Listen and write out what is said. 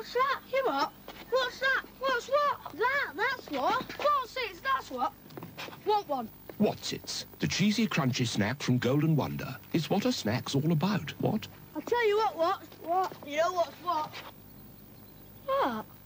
What's that? You what? What's that? What's what? That, that's what. What's it? That's what. Want one? What's it? The cheesy, crunchy snack from Golden Wonder. It's what a snack's all about. What? I'll tell you what, what? What? You know what's? What?